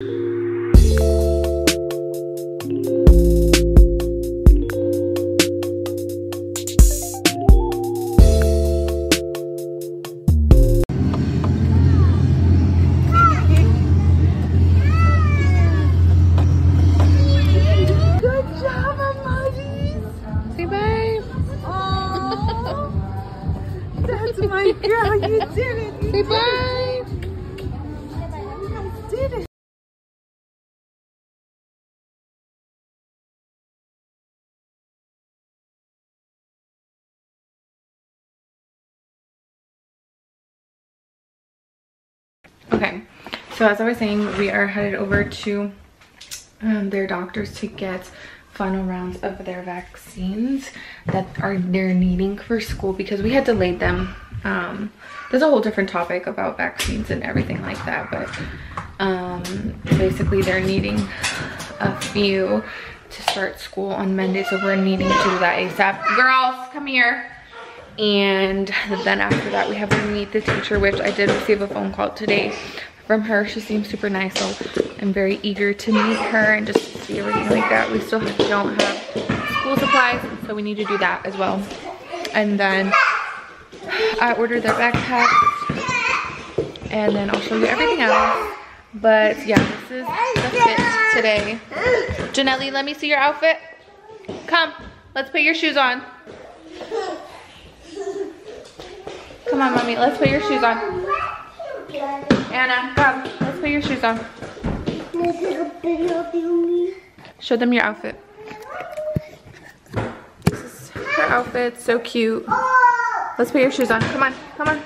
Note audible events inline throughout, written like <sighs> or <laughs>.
Good so as I was saying, we are headed over to um, their doctors to get final rounds of their vaccines that are they're needing for school because we had delayed them. Um, there's a whole different topic about vaccines and everything like that, but um, basically they're needing a few to start school on Monday, so we're needing to do that ASAP. Girls, come here. And then after that, we have to meet the teacher, which I did receive a phone call today from her. She seems super nice, so I'm very eager to meet her and just see everything like that. We still don't have school supplies, so we need to do that as well. And then I ordered their backpacks, and then I'll show you everything else. But yeah, this is the fit today. Janelli, let me see your outfit. Come, let's put your shoes on. Come on, mommy, let's put your shoes on. Anna, come, let's put your shoes on. Show them your outfit. This is her outfit, so cute. Let's put your shoes on. Come on, come on.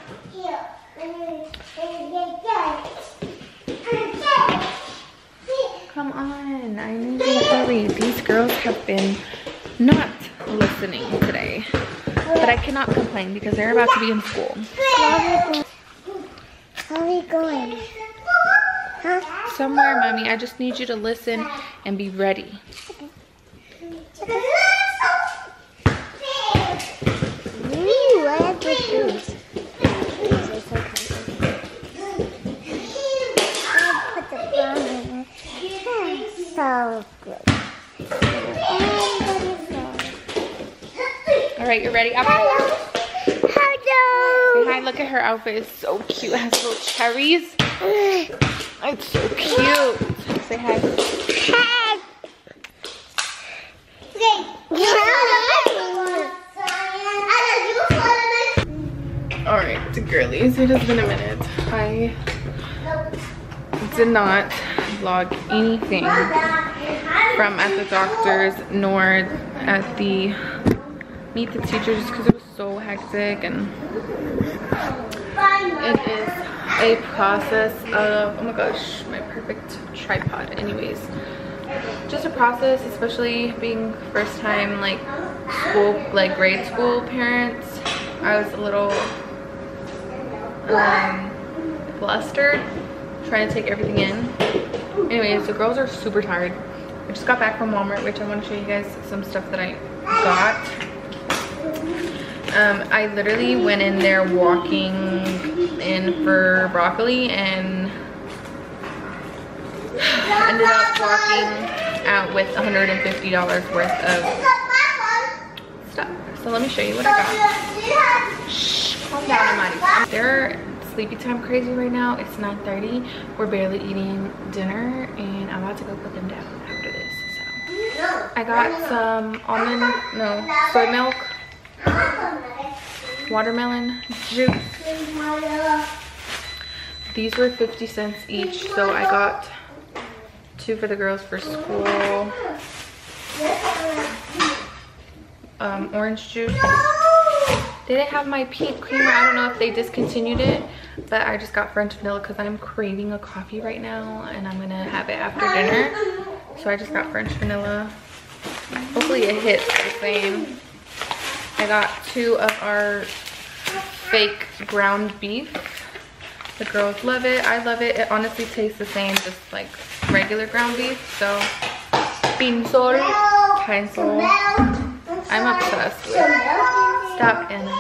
Come on, I need to. These girls have been not listening today. But I cannot complain because they're about to be in school. How are we going? Huh? Somewhere, mommy, I just need you to listen and be ready. Ooh, I have good shoes. These are so. I'll put the brown in it. So good. All right, you ready? Apple? Say Hello. hi, look at her outfit. It's so cute. It has little cherries. <gasps> It's so cute. Say hi. Hi. All right, girlies, it has been a minute. I did not vlog anything from at the doctor's nor at the meet the teacher just because it was so hectic and it is a process of oh my gosh my perfect tripod. Anyways just a process especially being first time like school like grade school parents. I was a little um flustered trying to take everything in. Anyways the girls are super tired. I just got back from walmart which i want to show you guys some stuff that i got. Um, I literally went in there walking in for broccoli and ended up walking out with $150 worth of stuff. So let me show you what I got. Shh, calm down, Amadi. They're sleepy time crazy right now. It's 9.30. We're barely eating dinner and I'm about to go put them down after this. So I got some almond, no, soy milk watermelon juice. These were 50 cents each, so I got two for the girls for school. Um, orange juice. They didn't have my pink creamer. I don't know if they discontinued it, but I just got French vanilla because I'm craving a coffee right now and I'm gonna have it after dinner. So I just got French vanilla. Hopefully it hits the same. I got two of our fake ground beef. The girls love it. I love it. It honestly tastes the same, just like regular ground beef. So, bean sol, pine sol. I'm obsessed with. Stop, Anna.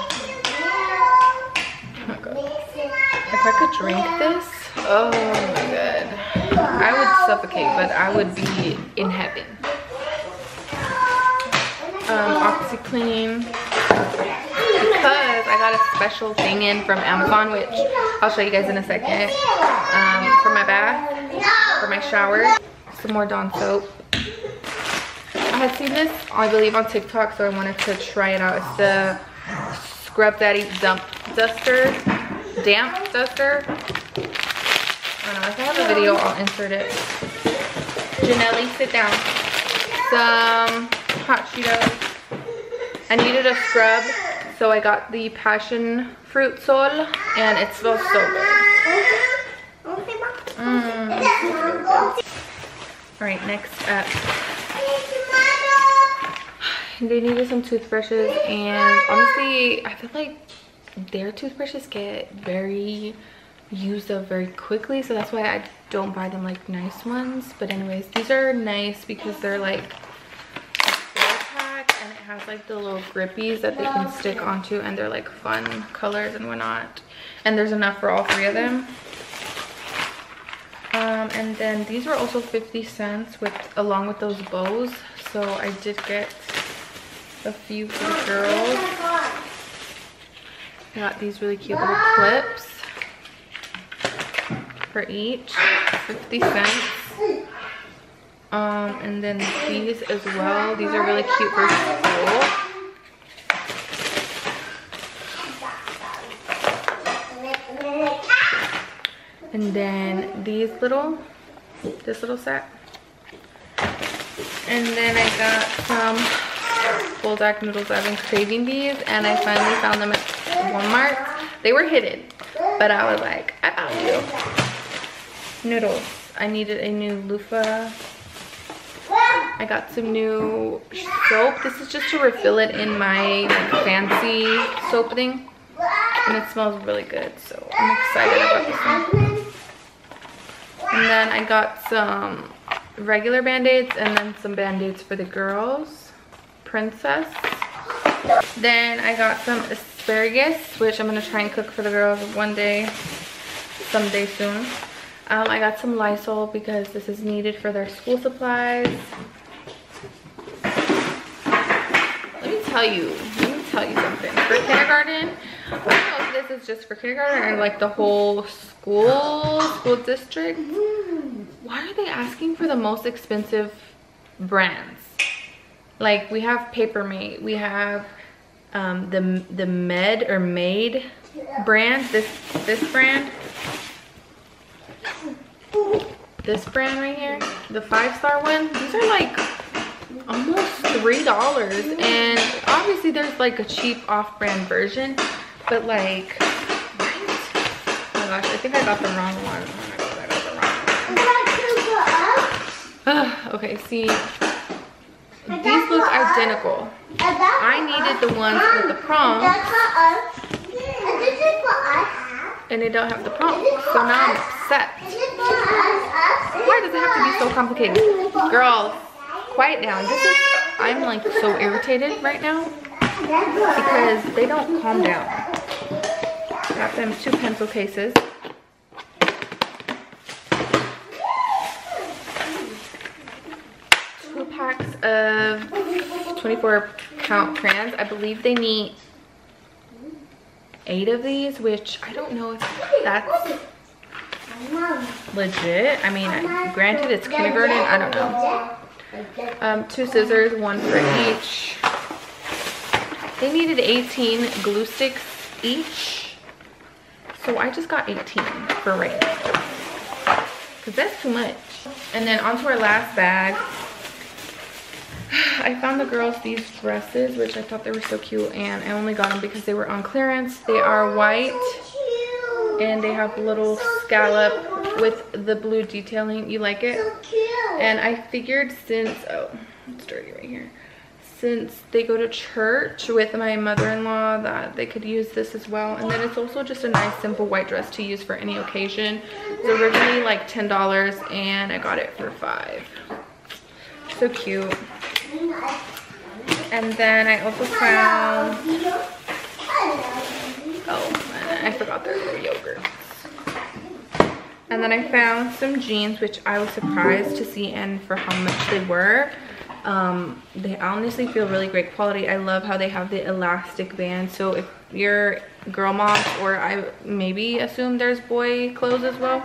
Oh my god. If I could drink this, oh my god. I would suffocate, but I would be in heaven. Um, OxyClean. I got a special thing in from Amazon, which I'll show you guys in a second. Um, for my bath, for my shower. Some more Dawn soap. I had seen this, I believe, on TikTok, so I wanted to try it out. It's the Scrub Daddy Dump Duster, Damp Duster. I don't know, if I have a video, I'll insert it. Janelle, sit down. Some hot Cheetos. I needed a scrub, so I got the passion fruit sol, and it smells so good. Mm. All right, next up. They needed some toothbrushes, and honestly, I feel like their toothbrushes get very used up very quickly, so that's why I don't buy them like nice ones. But anyways, these are nice because they're like has like the little grippies that they can stick onto, and they're like fun colors and whatnot. And there's enough for all three of them. Um, and then these were also 50 cents with along with those bows. So I did get a few for the girls. I Got these really cute little clips for each, 50 cents. Um, and then these as well. These are really cute for school. And then these little, this little set. And then I got some Buldak noodles. I've been craving these and I finally found them at Walmart. They were hidden, but I was like, I found you. Noodles. I needed a new loofah. I got some new soap. This is just to refill it in my fancy soap thing. And it smells really good, so I'm excited about this one. And then I got some regular band-aids and then some band-aids for the girls. Princess. Then I got some asparagus, which I'm going to try and cook for the girls one day, someday soon. Um, I got some Lysol because this is needed for their school supplies. Let me tell you, let me tell you something. For kindergarten, I don't know if this is just for kindergarten or like the whole school, school district. Why are they asking for the most expensive brands? Like we have Papermate, we have um, the the Med or Made brand, this this brand this brand right here the five star one these are like almost three dollars. And obviously there's like a cheap off-brand version but like oh my gosh i think i got the wrong one. Oh my god i got the wrong one. Okay see these look identical. I needed the ones with the prongs and they don't have the prongs so now i'm upset. Why does it have to be so complicated? Girls quiet down. This is i'm like so irritated right now because they don't calm down. Got them two pencil cases. Two packs of 24 count crayons. I believe they need eight of these which i don't know if that's legit. I mean granted it's kindergarten. I don't know um, two scissors one for each. They needed 18 glue sticks each. So i just got 18 for right now. Because that's too much. And then onto our last bag. <sighs> I found the girls these dresses, which I thought they were so cute, and I only got them because they were on clearance. They are white, and they have little scallop with the blue detailing. You like it? And I figured since, oh, it's dirty right here. Since they go to church with my mother-in-law that they could use this as well. And then it's also just a nice simple white dress to use for any occasion. It was originally like $10 and I got it for five. So cute. And then I also found, oh I forgot their yogurts. And then I found some jeans, which I was surprised to see and for how much they were. Um, they honestly feel really great quality. I love how they have the elastic band. So if you're girl moms or I maybe assume there's boy clothes as well.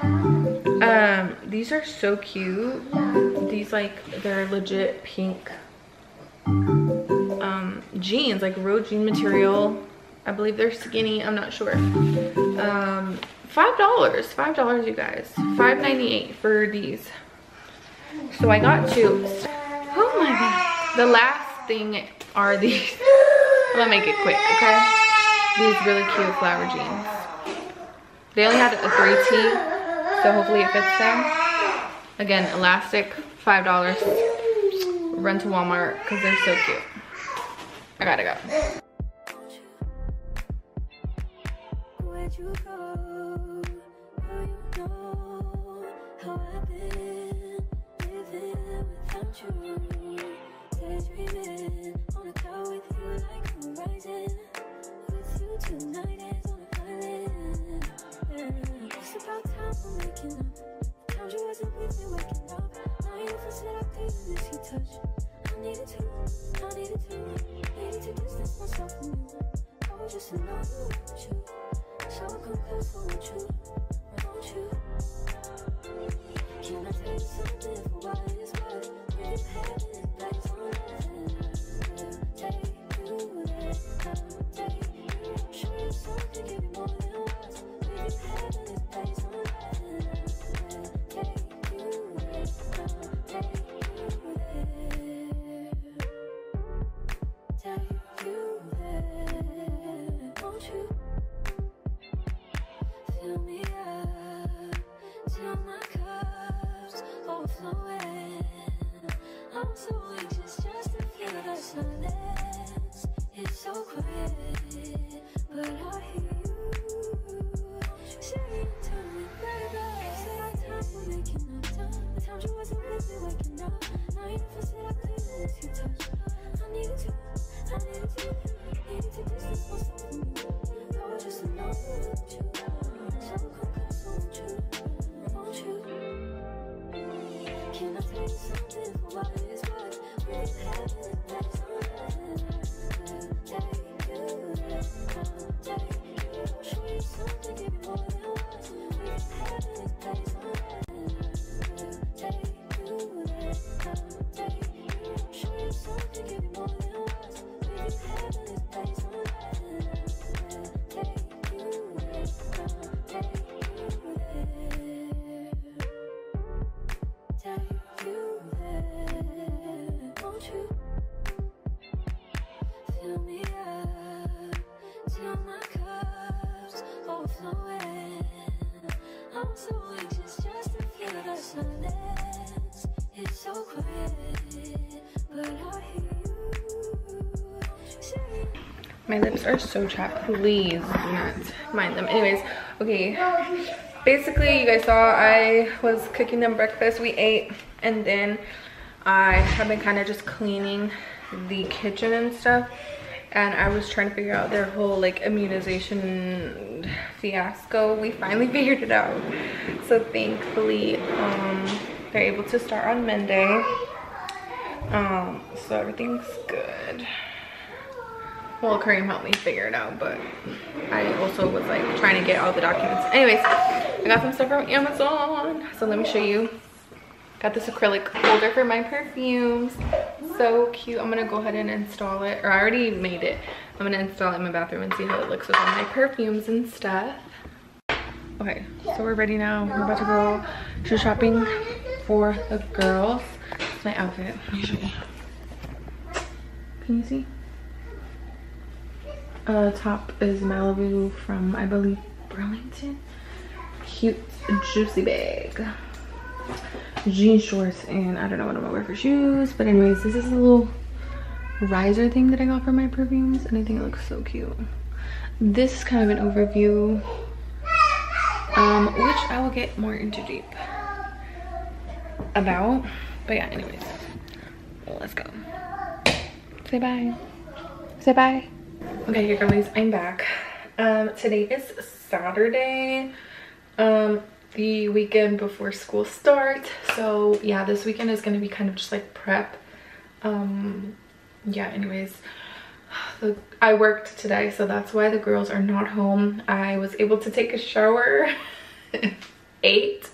Um, these are so cute. These like, they're legit pink um, jeans, like real jean material. I believe they're skinny, I'm not sure. Um, five dollars five dollars you guys. 5.98 for these. So i got two. Oh my god. The last thing are these. I'm gonna make it quick okay? These really cute flower jeans. They only had a 3t so hopefully it fits them. Again elastic five dollars. Run to walmart because they're so cute. I gotta go Where'd you go? Now you know how I've been living without you. Daydreaming on a cloud with you like a horizon. With you tonight is on an island. Yeah. It's about time we're making up. Found you wasn't with me waking up. Now you feel set up, you miss your touch. I needed to, I needed to, needed to distance myself from you. I was just with you. So close, won't you? Won't you? Can I you something for so I'm so anxious just. It's so quiet, but I hear you. My lips are so chapped. Please do not mind them. Anyways, okay. Basically, you guys saw I was cooking them breakfast. We ate and then I have been kind of just cleaning the kitchen and stuff. And I was trying to figure out their whole like immunization fiasco. We finally <laughs> figured it out. So thankfully, um, they're able to start on Monday. Um, so everything's good. Well Kareem helped me figure it out but I also was like trying to get all the documents. Anyways I got some stuff from Amazon. So let me show you. Got this acrylic holder for my perfumes. So cute. I'm gonna go ahead and install it or I already made it I'm gonna install it in my bathroom and see how it looks with all my perfumes and stuff okay so we're ready now we're about to go to shopping for the girls it's my outfit can you see uh, top is Malibu from, I believe, Burlington. Cute, juicy bag. Jean shorts, and I don't know what I'm gonna wear for shoes. But anyways, this is a little riser thing that I got for my perfumes, and I think it looks so cute. This is kind of an overview, um, which I will get more into deep about. But yeah, anyways, let's go. Say bye. Say bye. Okay, here girlies, I'm back. Um, today is Saturday. Um, the weekend before school starts. So yeah, this weekend is going to be kind of just like prep. Um, yeah, anyways, <sighs> the, I worked today, so that's why the girls are not home. I was able to take a shower, <laughs> ate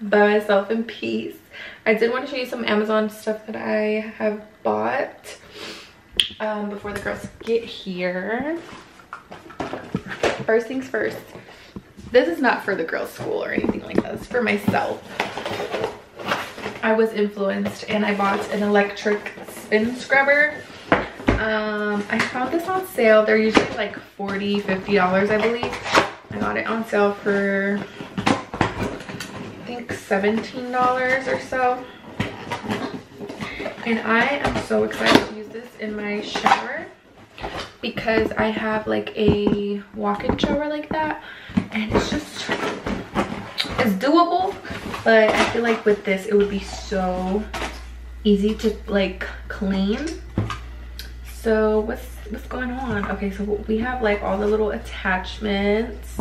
by myself in peace. I did want to show you some Amazon stuff that I have bought um, before the girls get here. First things first, this is not for the girls' school or anything like that. It's for myself. I was influenced and I bought an electric spin scrubber. Um, I found this on sale. They're usually like 40 $50, I believe. I got it on sale for I think $17 or so. And I am so excited to use this in my shower because I have like a walk-in shower like that and it's just it's doable but I feel like with this it would be so easy to like clean so what's what's going on okay so we have like all the little attachments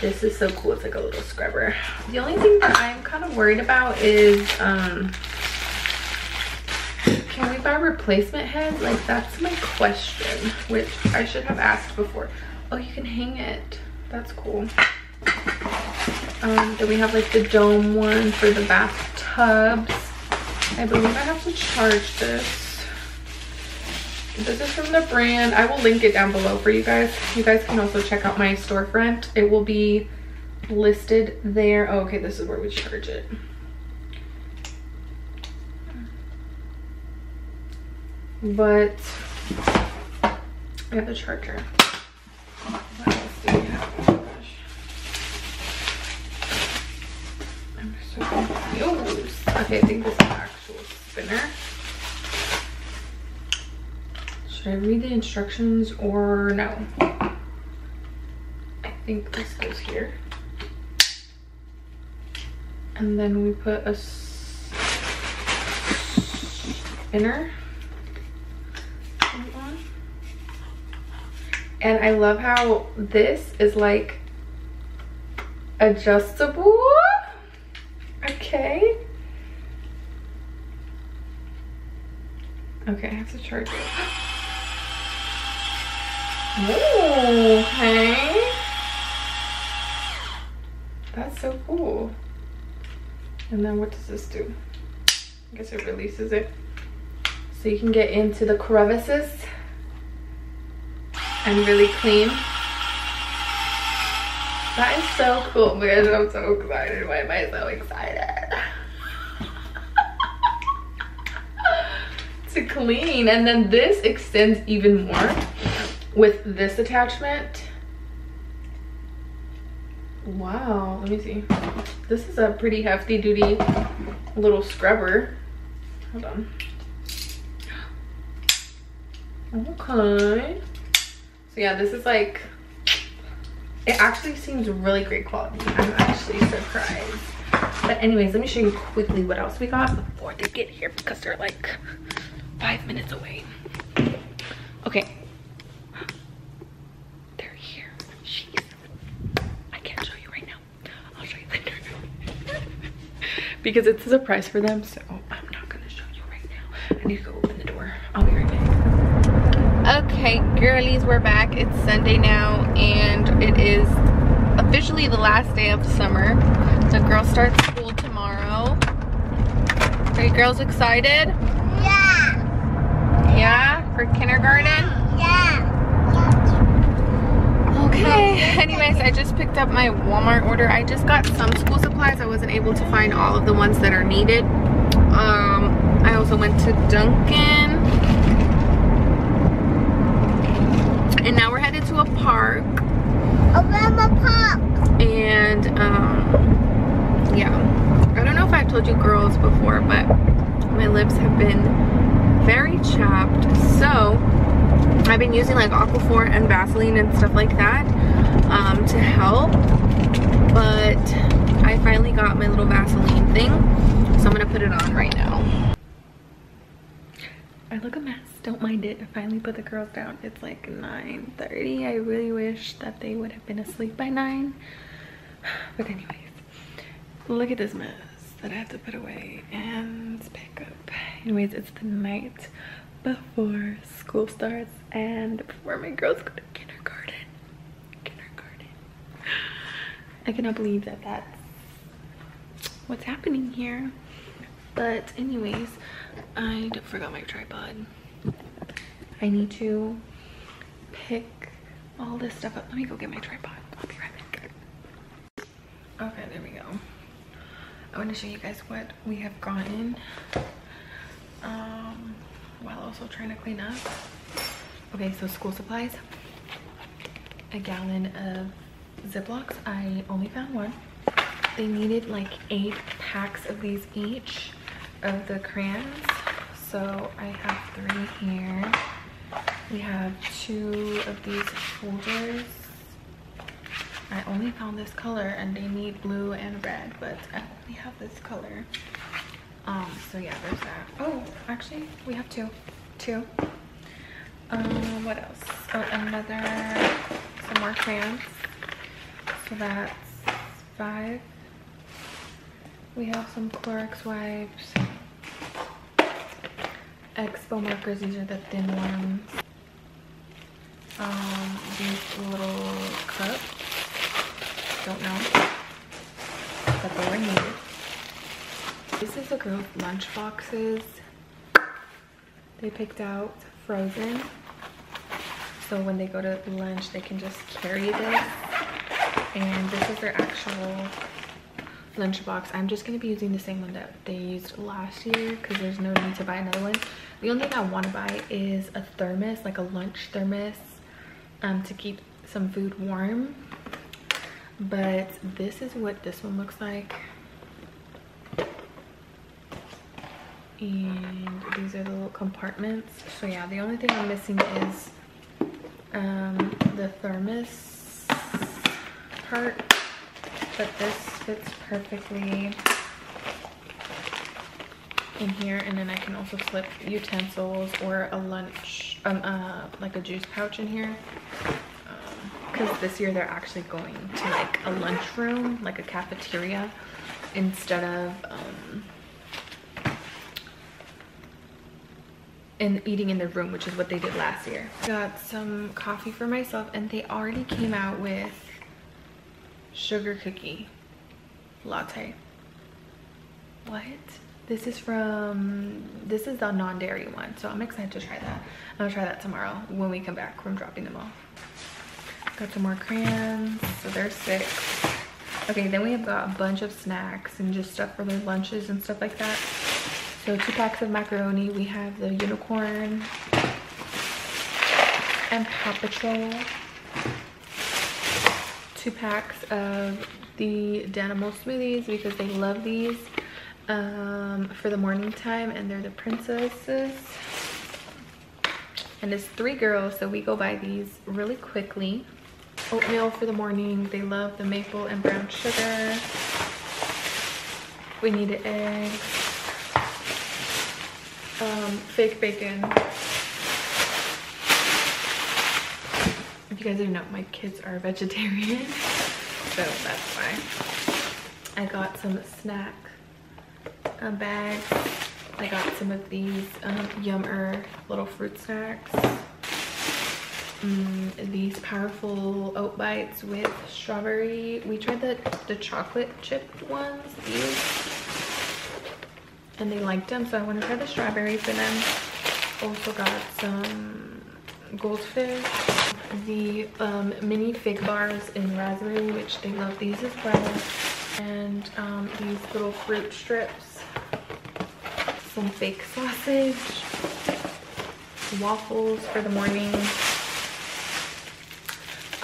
this is so cool. It's like a little scrubber. The only thing that I'm kind of worried about is, um, can we buy replacement heads? Like that's my question, which I should have asked before. Oh, you can hang it. That's cool. Um, then we have like the dome one for the bathtubs. I believe I have to charge this. This is from the brand. I will link it down below for you guys. You guys can also check out my storefront. It will be listed there. Oh, okay, this is where we charge it. But I have the charger. What else do we have? Oh gosh. I'm so confused. Okay, I think this is an actual spinner. Should I read the instructions or no? I think this goes here. And then we put a spinner on. And I love how this is like adjustable. Okay. Okay, I have to charge <gasps> it. Okay. That's so cool. And then what does this do? I guess it releases it. So you can get into the crevices and really clean. That is so cool, guys. I'm so excited. Why am I so excited? to clean. And then this extends even more with this attachment wow let me see this is a pretty hefty duty little scrubber hold on okay so yeah this is like it actually seems really great quality i'm actually surprised but anyways let me show you quickly what else we got before they get here because they're like five minutes away okay They're here. Jeez. I can't show you right now. I'll show you later. <laughs> because it's a surprise for them. So I'm not gonna show you right now. I need to go Okay, girlies, we're back. It's Sunday now and it is officially the last day of summer. The girls start school tomorrow. Are you girls excited? Yeah. Yeah? For kindergarten? Yeah. Okay, <laughs> anyways, I just picked up my Walmart order. I just got some school supplies. I wasn't able to find all of the ones that are needed. Um, I also went to Dunkin'. And now we're headed to a park. Obama Park. And, um, yeah. I don't know if I've told you girls before, but my lips have been very chapped. So, I've been using like Aquaphor and Vaseline and stuff like that um, to help. But I finally got my little Vaseline thing. So I'm going to put it on right now. I look a mess. Don't mind it. I finally put the girls down. It's like 9.30. I really wish that they would have been asleep by 9. <sighs> But anyways. look at this mess that I have to put away and pick up. Anyways, it's the night before school starts and before my girls go to kindergarten. Kindergarten. I cannot believe that that's what's happening here. But anyways, I forgot my tripod. I need to pick all this stuff up. Let me go get my tripod. I'll be right back. Okay, there we go. I want to show you guys what we have gotten um, while also trying to clean up. Okay, so school supplies. A gallon of Ziplocs. I only found one. They needed like eight packs of these each of the crayons. So I have three here. We have two of these folders. I only found this color and they need blue and red, but I only have this color. Um, so yeah, there's that. Oh, actually, we have two. Two. Um, what else? Oh, another, some more crayons. So that's five. We have some Clorox wipes. Expo markers, these are the thin ones. Um, these little cups. Don't know. But they were needed. This is the girls' lunch boxes. They picked out frozen. So when they go to lunch, they can just carry this. And this is their actual lunchbox. I'm just going to be using the same one that they used last year because there's no need to buy another one. The only thing I want to buy is a thermos, like a lunch thermos um, to keep some food warm. But this is what this one looks like. And these are the little compartments. So yeah, the only thing I'm missing is um, the thermos part. But this fits perfectly in here and then I can also slip utensils or a lunch um uh like a juice pouch in here because this year they're actually going to like a lunchroom like a cafeteria instead of um and eating in the room which is what they did last year got some coffee for myself and they already came out with sugar cookie latte what this is from, this is the non-dairy one. So I'm excited to try that. Gonna try that tomorrow when we come back from dropping them off. Got some more crayons, so there's six. Okay, then we have got a bunch of snacks and just stuff for their lunches and stuff like that. So two packs of macaroni. We have the unicorn and Paw Patrol. Two packs of the Danimals smoothies because they love these um, for the morning time and they're the princesses. And it's three girls, so we go by these really quickly. Oatmeal for the morning. They love the maple and brown sugar. We need eggs. Um, fake bacon. If you guys didn't know, my kids are vegetarian, <laughs> so that's why. I got some snack a bag. I got some of these um, YumEarth little fruit snacks. Mm, these powerful oat bites with strawberry. We tried the, the chocolate chip ones, these, and they liked them, so I want to try the strawberry for them. Also got some goldfish, the um, mini fig bars in raspberry, which they love these as well, and um, these little fruit strips some fake sausage, waffles for the morning.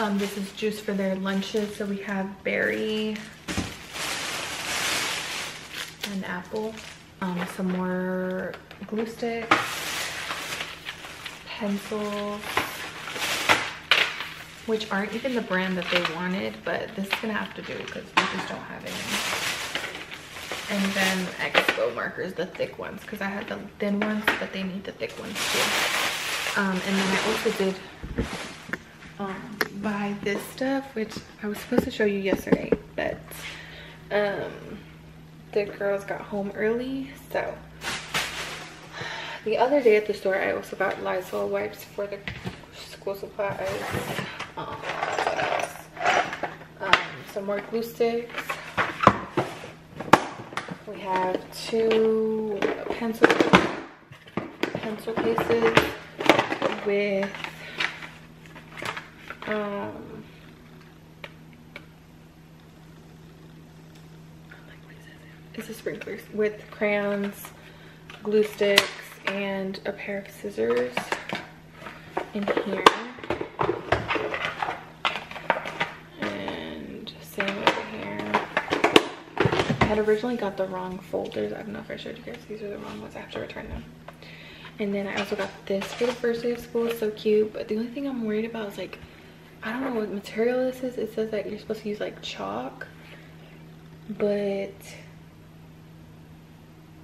Um, this is juice for their lunches. So we have berry and apple. Um, some more glue sticks, pencils, which aren't even the brand that they wanted, but this is gonna have to do because we just don't have any and then expo markers the thick ones because i had the thin ones but they need the thick ones too um, and then i also did um, buy this stuff which i was supposed to show you yesterday but um, the girls got home early. So the other day at the store, I also got Lysol wipes for the school supplies. Um. Some more glue sticks. We have two pencil pencil cases with um it's a sprinklers with crayons, glue sticks, and a pair of scissors in here. And same over here. I had originally got the wrong folders. I don't know if I showed you guys. These are the wrong ones. I have to return them. And then I also got this for the first day of school. It's so cute. But the only thing I'm worried about is like, I don't know what material this is. It says that you're supposed to use like chalk. But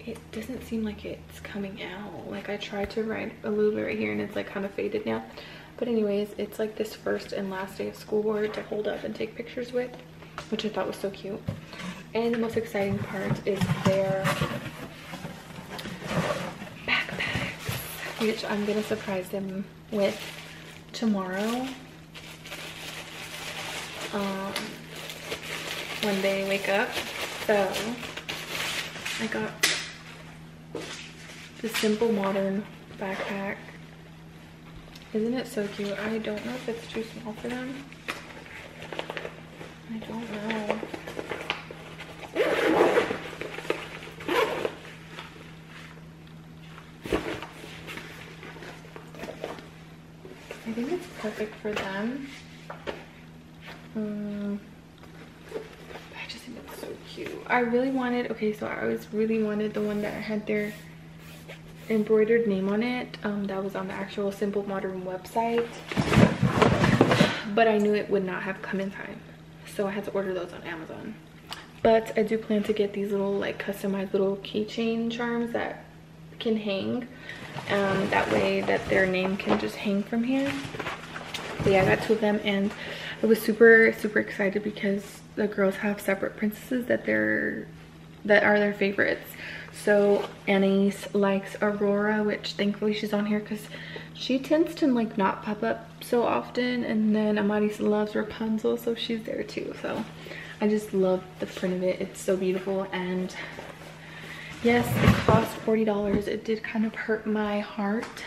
it doesn't seem like it's coming out. Like I tried to write a little bit right here and it's like kind of faded now. But anyways, it's like this first and last day of school board to hold up and take pictures with, which I thought was so cute. And the most exciting part is their backpacks, which I'm gonna surprise them with tomorrow. Um, when they wake up. So I got the simple modern backpack. Isn't it so cute? I don't know if it's too small for them. I don't know. I think it's perfect for them. Um, I just think it's so cute. I really wanted, okay, so I always really wanted the one that had their embroidered name on it. Um, that was on the actual Simple Modern website. But I knew it would not have come in time. So I had to order those on Amazon. But I do plan to get these little like customized little keychain charms that can hang. Um, that way that their name can just hang from here. But yeah, I got two of them and I was super, super excited because the girls have separate princesses that they're that are their favorites. So Annie's likes Aurora, which thankfully she's on here because she tends to like not pop up so often. And then Amaris loves Rapunzel, so she's there too. So I just love the print of it. It's so beautiful and yes, it cost $40. It did kind of hurt my heart.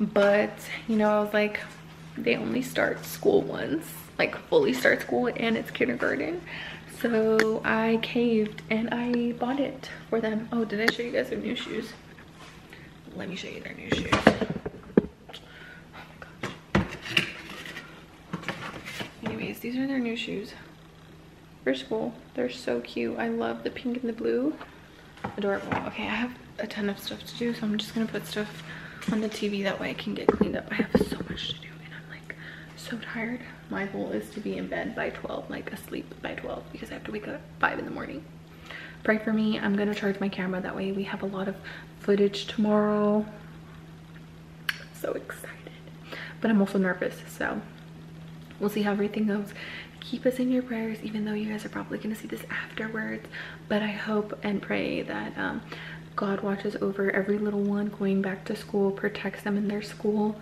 But, you know, I was like, they only start school once, like fully start school and it's kindergarten. So I caved and I bought it for them. Oh, did I show you guys their new shoes? Let me show you their new shoes. Oh my gosh. Anyways, these are their new shoes for school. They're so cute. I love the pink and the blue. Adorable. Okay, I have a ton of stuff to do, so I'm just gonna put stuff on the TV that way I can get cleaned up. I have so much to do so tired. My goal is to be in bed by 12, like asleep by 12 because I have to wake up at 5 in the morning. Pray for me. I'm gonna charge my camera. That way we have a lot of footage tomorrow. So excited. But I'm also nervous, so we'll see how everything goes. Keep us in your prayers, even though you guys are probably gonna see this afterwards. But I hope and pray that um, God watches over every little one going back to school, protects them in their school,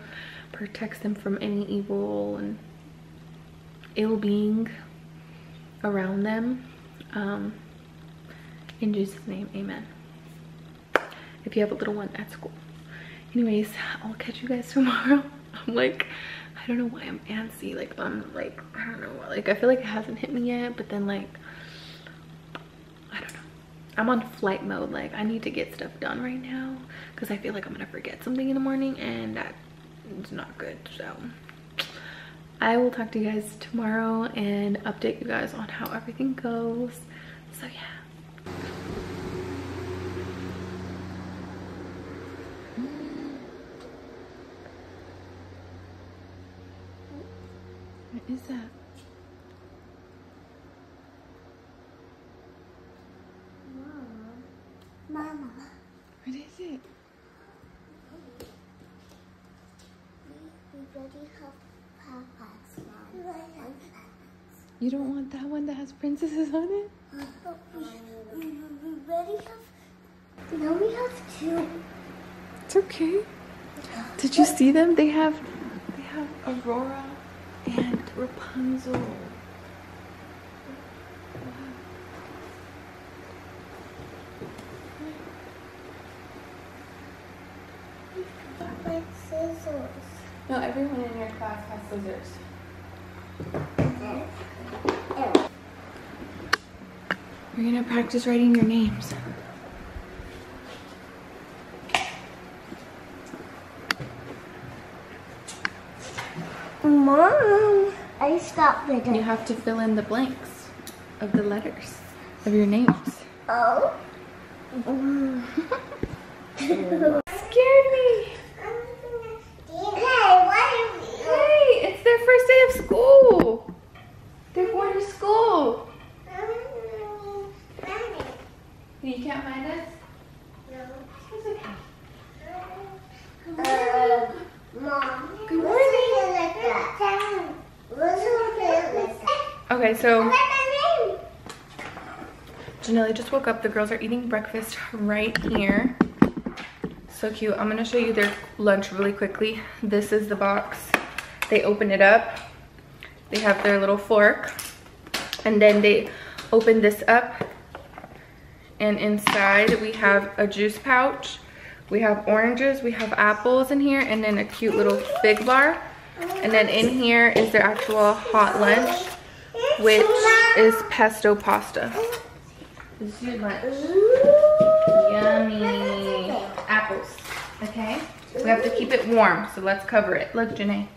protects them from any evil and ill being around them. Um, in Jesus' name, amen. If you have a little one at school. Anyways, I'll catch you guys <laughs> tomorrow. I'm like, I don't know why I'm antsy. Like, I'm like, I don't know. Like, I feel like it hasn't hit me yet, but then like. I'm on flight mode. Like, I need to get stuff done right now because I feel like I'm gonna forget something in the morning and that's not good. So, I will talk to you guys tomorrow and update you guys on how everything goes. So yeah. What is that? Mama, What is it? we already have Papa's mom. You don't want that one that has princesses on it? We, we, we already have. No, we have two. It's okay. Did you see them? They have they have Aurora and Rapunzel. Like scissors. No, everyone in your class has scissors. We're gonna practice writing your names. Mom, I stopped with You have to fill in the blanks of the letters of your names. Oh. <laughs> Scared me. Hey, why are we? Hey, it's their first day of school. They're going to school. You can't find us? It's okay. Uh, Mom. Good What's it like that? What's it like that? Okay, so? Janelle just woke up. The girls are eating breakfast right here. So cute. I'm gonna show you their lunch really quickly. This is the box. They open it up. They have their little fork. And then they open this up. And inside we have a juice pouch. We have oranges, we have apples in here, and then a cute little fig bar. And then in here is their actual hot lunch, which is pesto pasta. This is your lunch. Yummy. Apples. Okay? We have to keep it warm, so let's cover it. Look, Janae.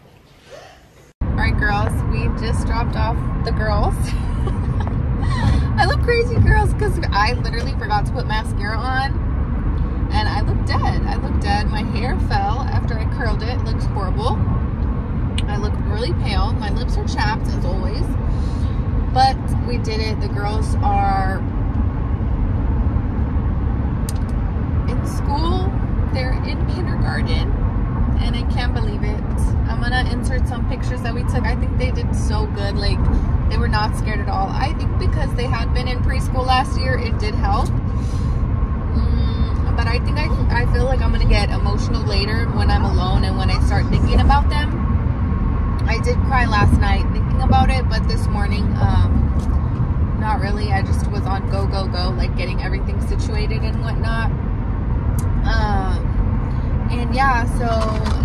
Alright, girls, we just dropped off the girls. <laughs> I look crazy, girls, because I literally forgot to put mascara on. And I look dead. I look dead. My hair fell after I curled it. It looks horrible. I look really pale. My lips are chapped, as always. But we did it. The girls are in school. They're in kindergarten. And I can't believe it. I'm gonna insert some pictures that we took. I think they did so good. Like, they were not scared at all. I think because they had been in preschool last year, it did help. Mm, but I think I, I feel like I'm gonna get emotional later when I'm alone and when I start thinking about them. I did cry last night thinking about it, but this morning, um, not really. I just was on go, go, go, like getting everything situated and whatnot. Um, and yeah, so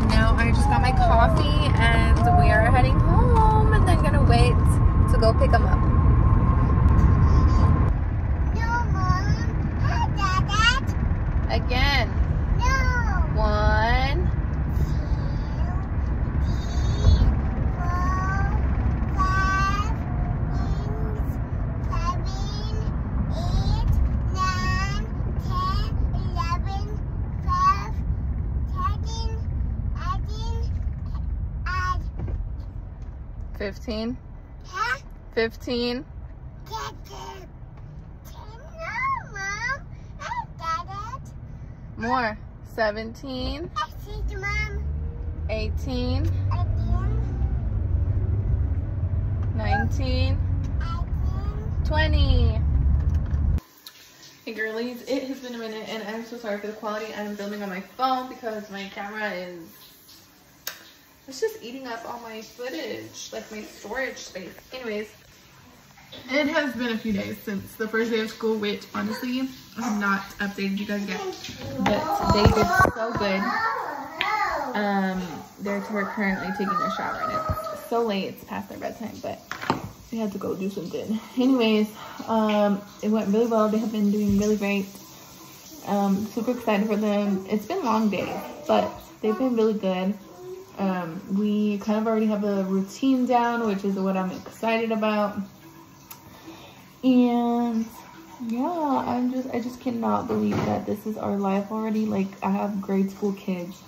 now I just got my coffee and we are heading home and then gonna wait to go pick them up. No, Mom. Hi, Dad. Again, 15? 15? More. 17. 18. 19. 20. Hey girlies, it has been a minute and I'm so sorry for the quality. I'm filming on my phone because my camera is it's just eating up all my footage, like my storage space. Anyways, it has been a few days since the first day of school, which honestly I have not updated you guys yet. But they did so good. Um, they're we're currently taking a shower and it's so late, it's past their bedtime, but we had to go do something. Anyways, um, it went really well. They have been doing really great. Um, super excited for them. It's been long days, but they've been really good. Um, we kind of already have a routine down, which is what I'm excited about. And yeah, I'm just I just cannot believe that this is our life already. Like I have grade school kids.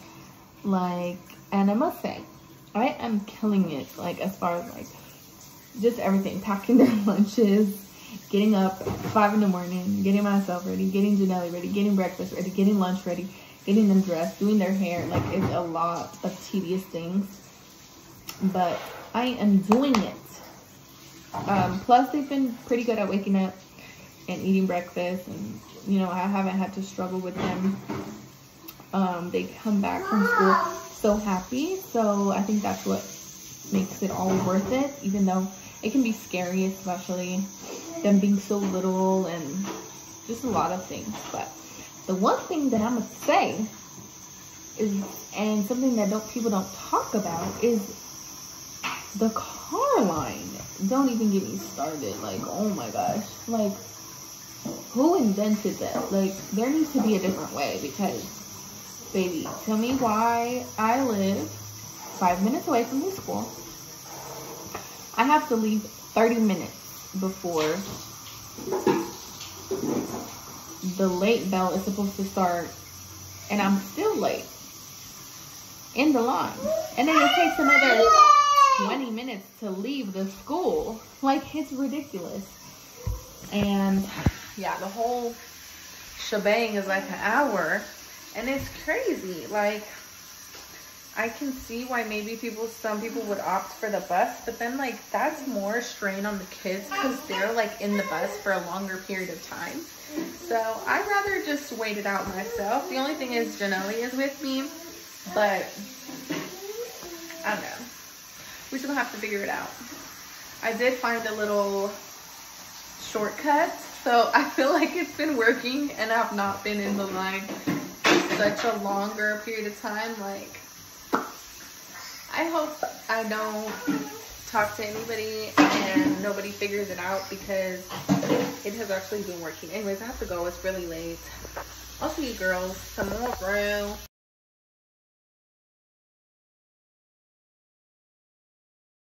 Like and I must say, I am killing it, like as far as like just everything, packing <laughs> their lunches, getting up five in the morning, getting myself ready, getting Janelle ready, getting breakfast ready, getting lunch ready, getting them dressed, doing their hair. Like it's a lot of tedious things, but I am doing it. Um, plus, they've been pretty good at waking up and eating breakfast and you know, I haven't had to struggle with them. Um, they come back from school so happy. So I think that's what makes it all worth it, even though it can be scary, especially them being so little and just a lot of things. But the one thing that I'm gonna say is, and something that don't people don't talk about is the car line. Don't even get me started. Like, oh my gosh, like who invented that? Like, there needs to be a different way because, baby, tell me why I live five minutes away from the school. I have to leave 30 minutes before the late bell is supposed to start, and I'm still late in the line. And then it takes another 20 minutes to leave the school. Like, it's ridiculous. And yeah, the whole shebang is like an hour. And it's crazy. Like, I can see why maybe people, some people would opt for the bus, but then like that's more strain on the kids because they're like in the bus for a longer period of time. So I'd rather just wait it out myself. The only thing is Janelle is with me, but I don't know. We still have to figure it out. I did find a little shortcut, so <laughs> I feel like it's been working and I've not been in the line such a longer period of time. Like, I hope I don't talk to anybody and nobody figures it out because it has actually been working. Anyways, I have to go. It's really late. I'll see you girls tomorrow.